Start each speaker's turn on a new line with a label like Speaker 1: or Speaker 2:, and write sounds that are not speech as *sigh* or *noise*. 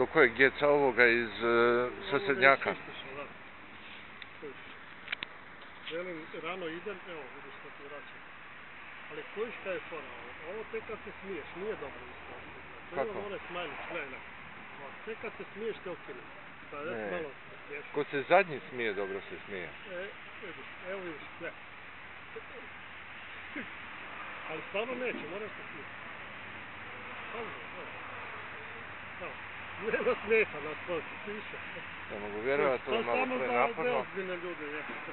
Speaker 1: Do kojeg djeca ovoga iz uh,
Speaker 2: su, da. Velim, rano idem, evo, vidiš što ti vraćam. Ali kojiš kaj je fora ovo? Ovo tek kad se smiješ, nije dobro isto.
Speaker 1: Kako?
Speaker 2: imam onaj smajlić, gledaj. Ovako, Tek kad se smiješ te okinu. Pa
Speaker 1: Ne.
Speaker 2: malo.
Speaker 1: Ko se zadnji smije, dobro se smije.
Speaker 2: E, vidiš, evo vidiš, gledaj. *laughs* Ali stvarno neće, moraš se smijeti. Stvarno, evo. Evo. Nema smijeha na tvoj, piše.
Speaker 1: Ne mogu vjerovati, to je malo
Speaker 2: samo za, za
Speaker 1: prenaporno.
Speaker 2: ozbiljne ljude, jebote.